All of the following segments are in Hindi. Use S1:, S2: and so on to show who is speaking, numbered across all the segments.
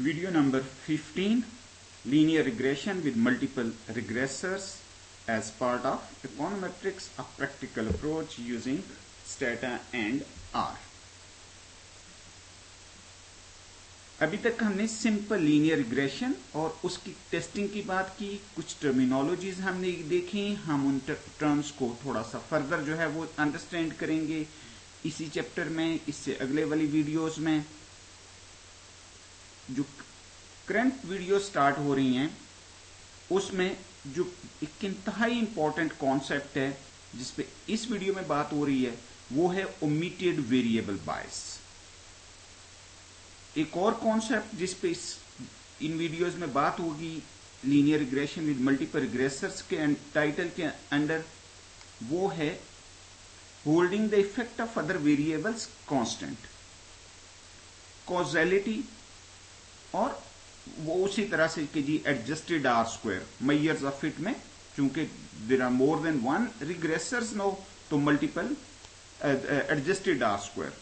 S1: Video number 15 Linear regression with multiple regressors as part of econometrics, a practical approach using stata and R. अभी तक हमने सिंपल लीनियर रिग्रेशन और उसकी टेस्टिंग की बात की कुछ टर्मिनोलॉजीज हमने देखी हम उन टर्म्स को थोड़ा सा फर्दर जो है वो अंडरस्टैंड करेंगे इसी चैप्टर में इससे अगले वाली वीडियोस में जो करंट वीडियो स्टार्ट हो रही हैं, उसमें जो एक इंतहाई इंपॉर्टेंट कॉन्सेप्ट है जिसपे इस वीडियो में बात हो रही है, वो है ओमिटेड वेरिएबल बायस एक और कॉन्सेप्ट जिसपे इस, इन वीडियोस में बात होगी linear regression with multiple regressors के टाइटल के अंडर वो है holding the effect of other variables constant causality और वो उसी तरह से कि जी adjusted R square measures of fit में, चूँकि there are more than one regressors no तो मल्टीपल एडजस्टेड आर स्क्वायर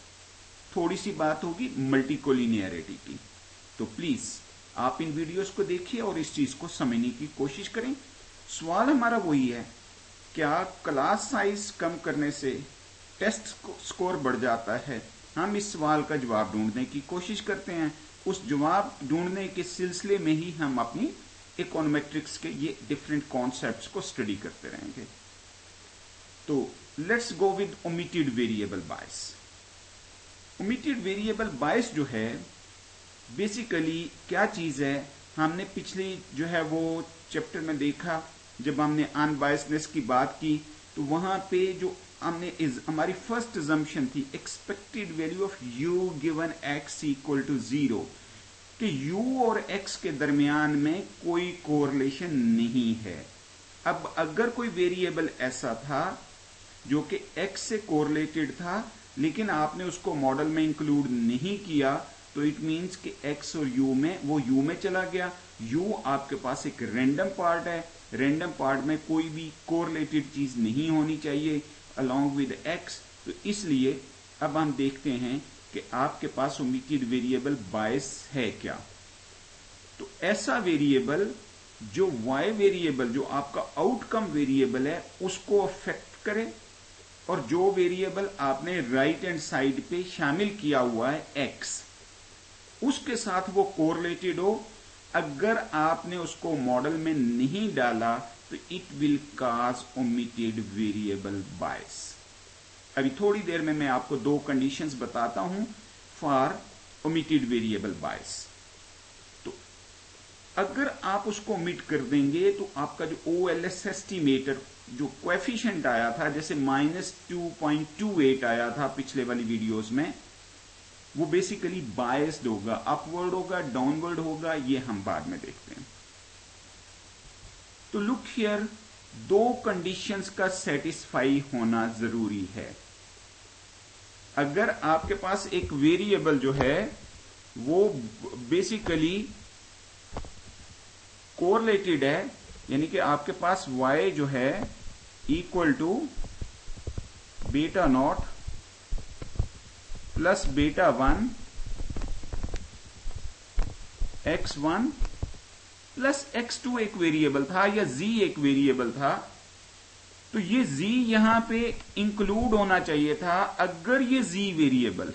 S1: थोड़ी सी बात होगी मल्टीकोलिनियरिटी की। तो प्लीज़ आप इन वीडियोस को देखिए और इस चीज़ को समझने की कोशिश करें। सवाल हमारा वही है, क्या क्लास साइज़ कम करने से टेस्ट स्कोर बढ़ जाता है? हम इस सवाल का जवाब ढूँढने की कोशिश करते हैं। उस जवाब ढूँढने के सिलसिले में ही हम अपनी इकोनोमेट्रिक्स के ये डिफरेंट कॉन्सेप्ट्स को स्टडी करते रहेंगे। तो let's go with omitted variable bias omitted variable bias जो है बेसिकली क्या चीज़ है? हमने पिछली जो है वो चैप्टर में देखा, जब हमने अनबायसनेस की बात की तो वहाँ पे जो हमने इज़ हमारी फ़र्स्ट जम्पन थी expected value of u given x equal to zero कि u और x के दरमियान में कोई कोरिलेशन नहीं है। अब अगर कोई वेरिएबल ऐसा था, जो कि x से कोरिलेटेड था, लेकिन आपने उसको मॉडल में इंक्लूड नहीं किया तो इट मींस कि x और u में, वो u में चला गया। u आपके पास एक रैंडम पार्ट है। रैंडम पार्ट में कोई भी कोरिलेटेड चीज़ नहीं होनी चाहिए। अलोंग विद x तो इसलिए अब हम देखते हैं कि आपके पास ओमिटेड वेरिएबल बायस है क्या। तो ऐसा वेरिएबल, जो वाई वेरिएबल, जो आपका आउटकम वेरिएबल है, उसको अफेक्ट करे और जो वेरिएबल आपने राइट एंड साइड पे शामिल किया हुआ है एक्स उसके साथ वो कोरिलेटेड हो अगर आपने उसको मॉडल में नहीं डाला तो it will cause omitted variable bias अभी थोड़ी देर में मैं आपको दो कंडीशंस बताता हूँ फॉर ओमिटेड वेरिएबल बायस तो अगर आप उसको ओमिट कर देंगे तो आपका जो ओ एल एस एस्टिमेटर जो क्वेफिशियंट आया था, जैसे minus two point two eight आया था पिछले वाली वीडियोस में वो बेसिकली बायस्ड होगा अपवर्ड होगा डाउनवर्ड होगा, ये हम बाद में देखते हैं। तो लुक हियर दो कंडीशंस का सेटिस्फाई होना ज़रूरी है। अगर आपके पास एक वेरिएबल जो है, वो बेसिकली कोरिलेटेड है, यानी कि आपके पास y जो है equal to beta not plus beta one, x one, plus x two एक वेरिएबल था या जी एक वेरिएबल था। तो ये जी यहाँ पे इंक्लूड होना चाहिए था अगर ये जी वेरिएबल।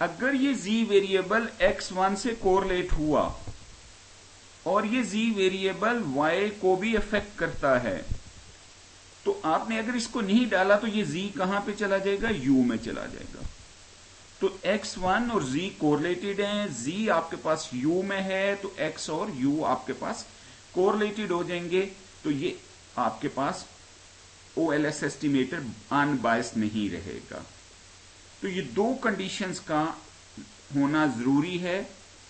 S1: अगर ये जी वेरिएबल एक्स वन से कोरलेट हुआ और ये जी वेरिएबल y को भी अफेक्ट करता है तो आपने अगर इसको नहीं डाला तो ये z कहाँ पे चला जाएगा? U में चला जाएगा। तो x1 और z कोरिलेटेड हैं। Z आपके पास u में है तो x और u आपके पास कोरिलेटेड हो जाएँगे। तो ये आपके पास O L S estimator unbiased नहीं रहेगा। तो ये दो कंडीशंस का होना ज़रूरी है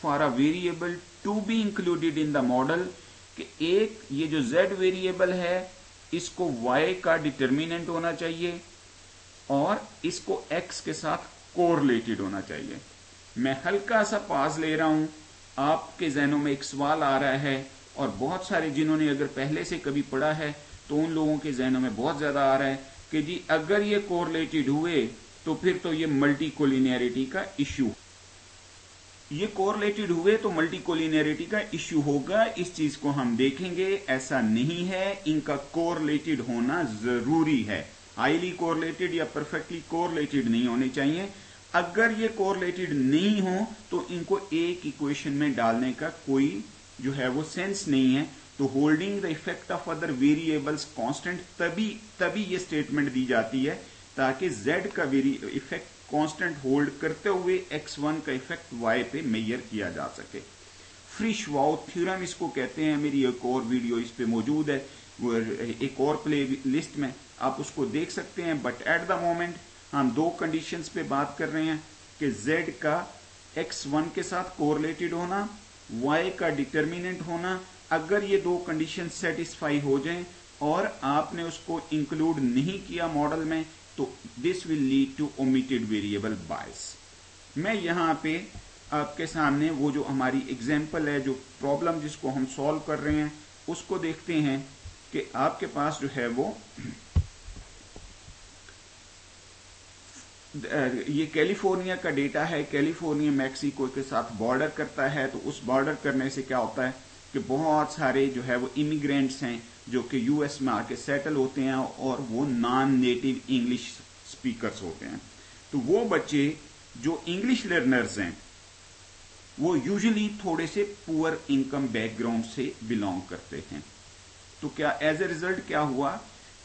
S1: for a variable to be included in the model कि एक, ये जो z वेरिएबल है इसको y का डिटर्मिनेंट होना चाहिए और इसको x के साथ कोरिलेटेड होना चाहिए। मैं हल्का सा पास ले रहा हूँ। आपके जहनों में एक सवाल आ रहा है और बहुत सारे जिन्होंने अगर पहले से कभी पढ़ा है तो उन लोगों के जहनों में बहुत ज़्यादा आ रहा है कि जी, अगर ये कोरिलेटेड हुए तो फिर तो ये मल्टी कोलिनियरिटी का इश्यू ये कोरिलेटेड हुए तो मल्टीकोलिनरिटी का इश्यू होगा। इस चीज़ को हम देखेंगे। ऐसा नहीं है। इनका कोरिलेटेड होना ज़रूरी है। हाईली कोरिलेटेड या परफेक्टली कोरिलेटेड नहीं होने चाहिए। अगर ये कोरिलेटेड नहीं हो तो इनको एक इक्वेशन में डालने का कोई जो है वो सेंस नहीं है। तो holding the effect of other variables constant तभी तभी ये स्टेटमेंट दी जाती है, ताकि z का इफ़ेक्ट कांस्टेंट होल्ड करते हुए x1 का इफ़ेक्ट y पे मेजर किया जा सके। फ्रिश वाउ थ्योरम इसको कहते हैं। मेरी एक और वीडियो इस पे मौजूद है। एक और प्ले लिस्ट में आप उसको देख सकते हैं। बट एट द मोमेंट हम दो कंडीशंस पे बात कर रहे हैं कि z का x1 के साथ कोरिलेटेड होना, y का डिटर्मिनेंट होना, अगर ये दो कंडीशन सेटिस्फाई हो जाएँ और आपने उसको इंक्लूड नहीं किया मॉडल में तो this will lead to omitted variable bias मैं यहाँ पे आपके सामने वो जो हमारी एग्ज़ाम्पल है, जो प्रॉब्लम जिसको हम सॉल्व कर रहे हैं, उसको देखते हैं कि आपके पास जो है वो ये कैलिफ़ोर्निया का डेटा है। कैलिफ़ोर्निया मैक्सिको के साथ बॉर्डर करता है। तो उस बॉर्डर करने से क्या होता है कि बहुत सारे जो है वो इमिग्रेंट्स हैं जो कि यूएस में आके सेटल होते हैं और वो नॉन नेटिव इंग्लिश स्पीकर्स होते हैं। तो वो बच्चे जो इंग्लिश लर्नर्स हैं, वो यूजुअली थोड़े से पुअर इनकम बैकग्राउंड से बिलोंग करते हैं। तो क्या एज ए रिज़ल्ट क्या हुआ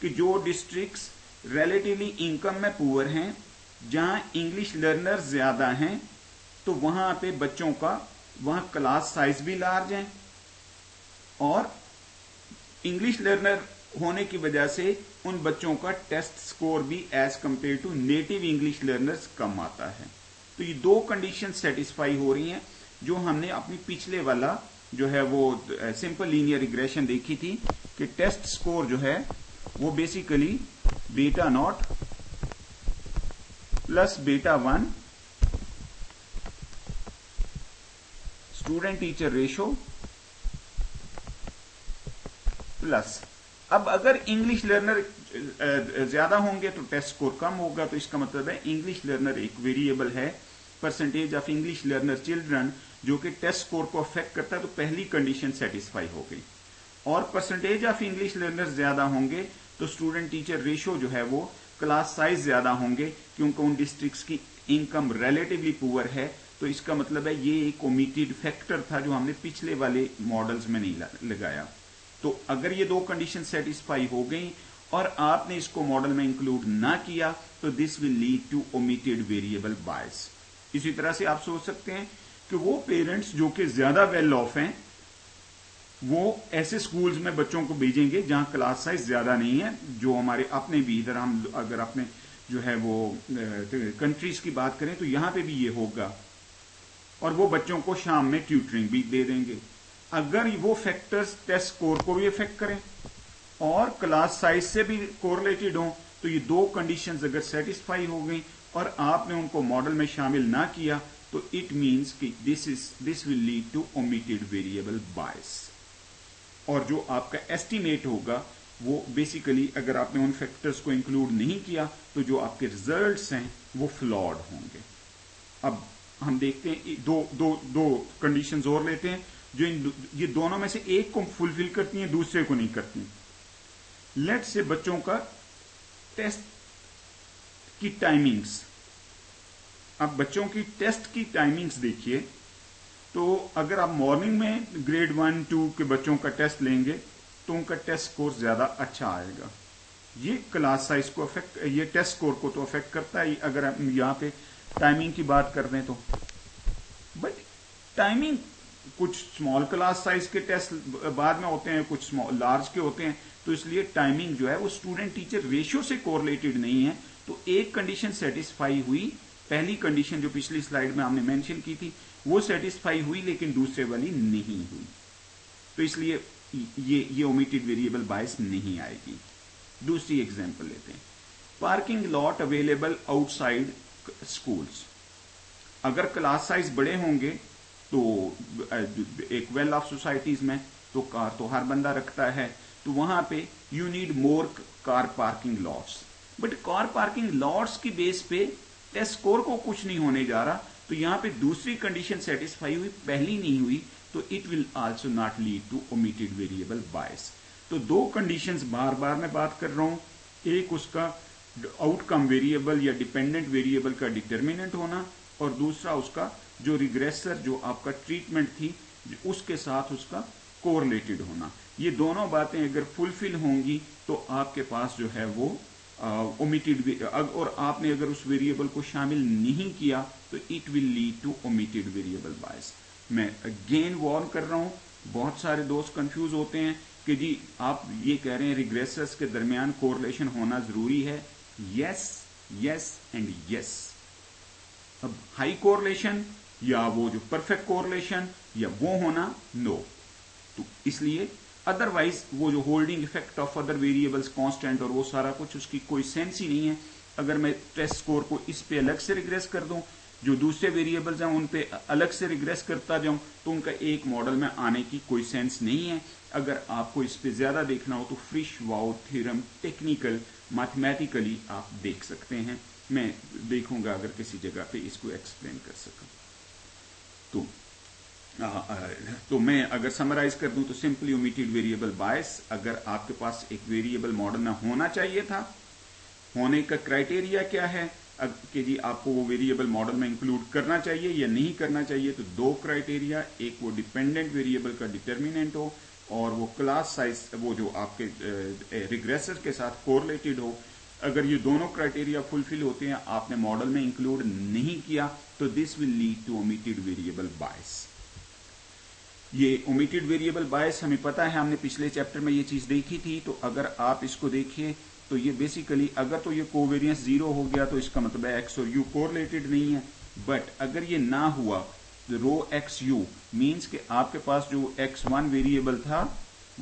S1: कि जो डिस्ट्रिक्ट्स रिलेटिवली इनकम में पुअर हैं, जहाँ इंग्लिश लर्नर ज़्यादा हैं तो वहाँ पे बच्चों का, वहाँ क्लास साइज़ भी लार्ज है और इंग्लिश लर्नर होने की वजह से उन बच्चों का टेस्ट स्कोर भी as compare to native English learners कम आता है। तो ये दो कंडीशन सेटिस्फाई हो रही हैं, जो हमने अपनी पिछले वाला जो है वो सिंपल लीनियर रिग्रेशन देखी थी कि टेस्ट स्कोर जो है वो basically beta not plus beta one student teacher ratio plus. अब अगर इंग्लिश लर्नर ज़्यादा होंगे तो टेस्ट स्कोर कम होगा तो इसका मतलब है इंग्लिश लर्नर एक वेरिएबल है percentage of English learner children जो कि टेस्ट स्कोर को अफेक्ट करता है तो पहली कंडीशन सेटिस्फाई हो गई। और परसेंटेज ऑफ़ इंग्लिश लर्नर ज़्यादा होंगे तो स्टूडेंट टीचर रेशियो जो है वो क्लास साइज़ ज़्यादा होंगे, क्योंकि उन डिस्ट्रिक्ट की इनकम रिलेटिवली पुअर है तो इसका मतलब है ये एक ओमिटेड फैक्टर था जो हमने पिछले वाले मॉडल्स में नहीं लगाया। तो अगर ये दो कंडीशन सेटिस्फाई हो गई और आपने इसको मॉडल में इंक्लूड ना किया तो this will lead to omitted variable bias इसी तरह से आप सोच सकते हैं कि वो पेरेंट्स जो कि ज़्यादा वेल ऑफ़ हैं, वो ऐसे स्कूल्स में बच्चों को भेजेंगे जहाँ क्लास साइज़ ज़्यादा नहीं है, जो हमारे अपने भी, इधर हम अगर अपने जो है वो कंट्रीज़ की बात करें तो यहाँ पे भी ये होगा। और वो बच्चों को शाम में ट्यूटरिंग भी दे देंगे। अगर वो फैक्टर्स टेस्ट स्कोर को भी इफ़ेक्ट करें और क्लास साइज़ से भी कोरिलेटेड हो तो ये दो कंडीशंस अगर सेटिस्फाई हो गई और आपने उनको मॉडल में शामिल ना किया तो इट मींस कि this is this will lead to omitted variable bias और जो आपका एस्टिमेट होगा, वो बेसिकली अगर आपने उन फैक्टर्स को इंक्लूड नहीं किया तो जो आपके रिजल्ट्स हैं, वो फ्लॉड होंगे। अब हम देखते हैं, दो दो दो कंडीशंस और लेते हैं। जो इन ये दोनों में से एक को फुलफिल करती हैं, दूसरे को नहीं करती लेट से बच्चों का टेस्ट की टाइमिंग्स अब बच्चों की टेस्ट की टाइमिंग्स देखिए तो अगर आप मॉर्निंग में ग्रेड वन टू के बच्चों का टेस्ट लेंगे तो उनका टेस्ट स्कोर ज़्यादा अच्छा आएगा। ये क्लास साइज़ को अफेक्ट ये टेस्ट स्कोर को तो अफेक्ट करता है, अगर हम यहाँ पे टाइमिंग की बात कर दें तो। बट टाइमिंग कुछ स्मॉल क्लास साइज़ के टेस्ट बाद में होते हैं, कुछ लार्ज के होते हैं तो इसलिए टाइमिंग जो है वो स्टूडेंट टीचर रेशियो से कोरिलेटेड नहीं है। तो एक कंडीशन सेटिस्फाई हुई, पहली कंडीशन जो पिछली स्लाइड में हमने मेंशन की थी, वो सेटिस्फाई हुई, लेकिन दूसरे वाली नहीं हुई। तो इसलिए ये ये ओमिटेड वेरिएबल बायस नहीं आएगी। दूसरी एग्जांपल लेते हैं। Parking lot available outside schools अगर क्लास साइज़ बड़े होंगे तो एक वेल ऑफ़ सोसाइटीज में तो कार तो हर बंदा रखता है तो वहाँ पे you need more car parking lots but car parking lots की बेस पे टेस्ट स्कोर को कुछ नहीं होने जा रहा तो यहाँ पे दूसरी कंडीशन सेटिस्फाई हुई, पहली नहीं हुई तो it will also not lead to omitted variable bias तो दो कंडीशंस बार बार मैं बात कर रहा हूँ, एक उसका आउटकम वेरिएबल या डिपेंडेंट वेरिएबल का डिटर्मिनेंट होना, और दूसरा उसका जो रिग्रेसर जो आपका ट्रीटमेंट थी, उसके साथ उसका कोरिलेटेड होना। ये दोनों बातें अगर फुलफिल होंगी तो आपके पास जो है वो ओमिटेड और आपने अगर उस वेरिएबल को शामिल नहीं किया तो it will lead to omitted variable bias मैं अगेन वॉर्न कर रहा हूँ, बहुत सारे दोस्त कंफ्यूज होते हैं कि जी, आप ये कह रहे हैं रिग्रेसर्स के दरमियान कोरिलेशन होना ज़रूरी है। यस यस एंड यस अब हाई कोरिलेशन या वो जो परफेक्ट कोरिलेशन या वो होना नो no. तो इसलिए अदरवाइज़ वो जो holding effect of other variables constant और वो सारा कुछ, उसकी कोई सेंस ही नहीं है। अगर मैं टेस्ट स्कोर को इस पे अलग से रिग्रेस कर दूँ, जो दूसरे वेरिएबल्स हैं, उन पे अलग से रिग्रेस करता जाऊँ तो उनका एक मॉडल में आने की कोई सेंस नहीं है। अगर आपको इस पे ज़्यादा देखना हो तो Frisch Waugh theorem technical mathematically आप देख सकते हैं। मैं देखूँगा अगर किसी जगह पे इसको एक्सप्लेन कर सकूँ। तो। आ, आ, तो मैं अगर समराइज कर दूँ तो सिंपली ओमिटेड वेरिएबल बायस अगर आपके पास एक वेरिएबल मॉडल में होना चाहिए था होने का क्राइटेरिया क्या है? कि जी आपको वो वेरिएबल मॉडल में इंक्लूड करना चाहिए या नहीं करना चाहिए तो दो क्राइटेरिया एक वो डिपेंडेंट वेरिएबल का डिटर्मिनेंट हो और वो क्लास साइज़ वो जो आपके रिग्रेसर के साथ कोरिलेटेड हो अगर ये दोनों क्राइटेरिया फुलफिल होते हैं, आपने मॉडल में इंक्लूड नहीं किया तो this will lead to omitted variable bias ये ओमिटेड वेरिएबल बायस हमें पता है, हमने पिछले चैप्टर में ये चीज़ देखी थी तो अगर आप इसको देखिए तो ये बेसिकली अगर तो ये कोवेरियंस ज़ीरो हो गया तो इसका मतलब है एक्स और यू कोरिलेटेड नहीं है बट अगर ये ना हुआ रो एक्स यू मीन्स के आपके पास जो एक्स वन वेरिएबल था,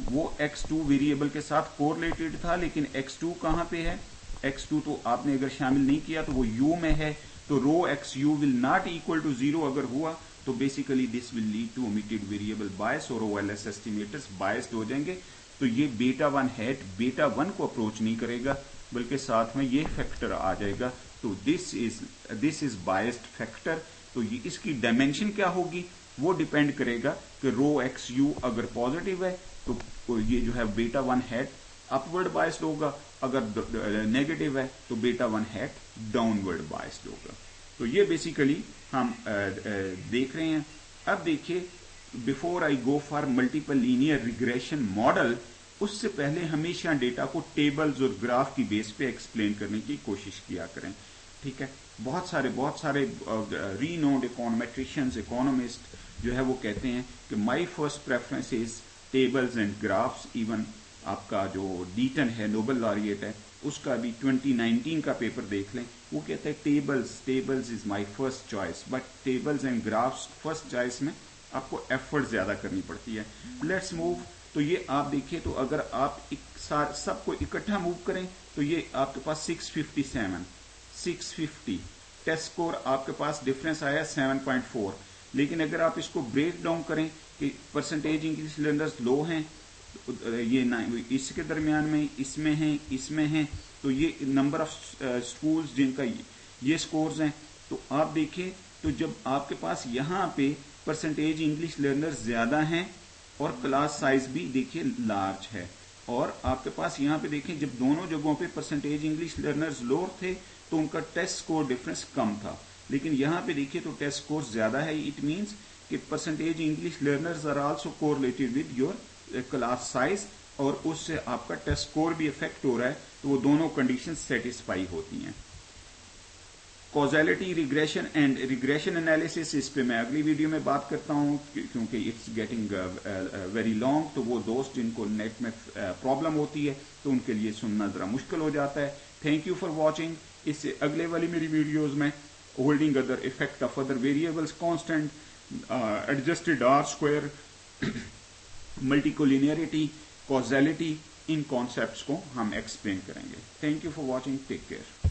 S1: वो एक्स टू वेरिएबल के साथ कोरिलेटेड था, लेकिन एक्स टू कहाँ पे है? एक्स टू तो आपने अगर शामिल नहीं किया तो वो यू में है तो rho x u will not equal to zero अगर हुआ तो basically this will lead to omitted variable bias और O L S estimators biased हो जाएँगे। तो ये beta one hat beta one को अप्रोच नहीं करेगा, बल्कि साथ में ये फैक्टर आ जाएगा। तो this is this is biased factor तो ये इसकी डायमेंशन क्या होगी? वो डिपेंड करेगा कि रो एक्स यू अगर पॉजिटिव है तो ये जो है बेटा वन हैट अपवर्ड बायस्ड होगा। अगर नेगेटिव है तो बेटा वन हैट डाउनवर्ड बायस्ड होगा। तो ये बेसिकली हम देख रहे हैं। अब देखिए before I go for multiple linear regression model उससे पहले हमेशा डेटा को टेबल्स और ग्राफ की बेस पे एक्सप्लेन करने की कोशिश किया करें। ठीक है? बहुत सारे बहुत सारे रीनोड इकोनोमेट्रिशियंस इकोनॉमिस्ट जो है वो कहते हैं कि my first preference is tables and graphs even आपका जो डीटन है नोबल लॉरिएट है, उसका भी 2019 का पेपर देख लें। वो कहता है tables tables is my first choice but tables and graphs first choice में आपको एफर्ट ज़्यादा करनी पड़ती है। लेट्स मूव तो ये आप देखिए तो अगर आप सबको इकट्ठा मूव करें तो ये आपके पास 657 650 टेस्ट स्कोर आपके पास डिफरेंस आया 7.4 लेकिन अगर आप इसको ब्रेक डाउन करें कि परसेंटेज इनकी लर्नर्स लो हैं ये इसके दरमियान में इसमें है इसमें है तो ये नंबर ऑफ़ स्कूल्स जिनका ये ये स्कोर्स हैं तो आप देखिए तो जब आपके पास यहाँ पे परसेंटेज इंग्लिश लर्नर्स ज़्यादा हैं और क्लास साइज़ भी देखिए लार्ज है, और आपके पास यहाँ पे देखें, जब दोनों जगहों पे परसेंटेज इंग्लिश लर्नर्स लोअर थे तो उनका टेस्ट स्कोर डिफरेंस कम था। लेकिन यहाँ पे देखिए तो टेस्ट स्कोर ज़्यादा है इट मीन्स कि percentage English learners are also correlated with your class size और उससे आपका टेस्ट स्कोर भी इफ़ेक्ट हो रहा है तो वो दोनों कंडीशन सेटिस्फाई होती हैं। Causality regression and regression analysis इस पे मैं अगली वीडियो में बात करता हूँ क्योंकि इट्स गेटिंग वेरी लॉन्ग तो वो दोस्त जिनको नेट में प्रॉब्लम uh, होती है तो उनके लिए सुनना जरा मुश्किल हो जाता है। थैंक यू फॉर वॉचिंग इससे अगले वाली मेरी वीडियोज़ में holding other effect of other variables constant adjusted R square multicollinearity causality in concept को हम एक्सप्लेन करेंगे. Thank you for watching take care